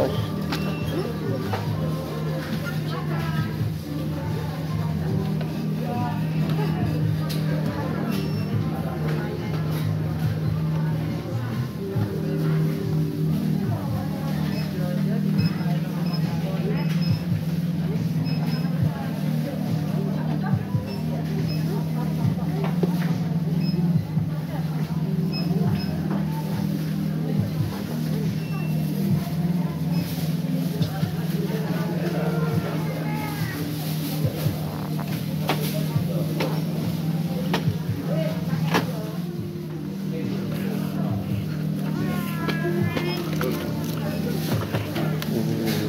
Oh.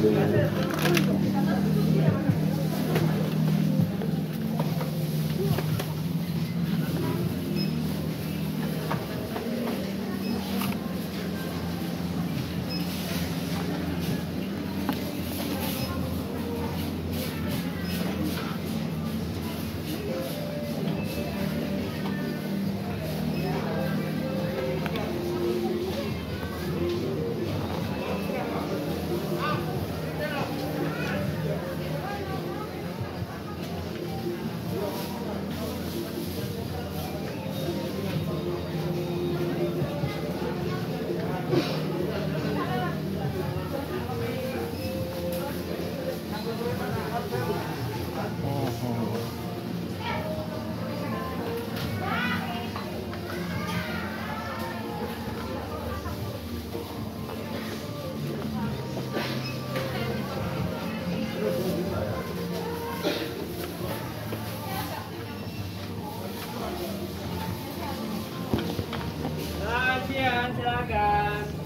Teşekkür ederim. Silakan, silakan.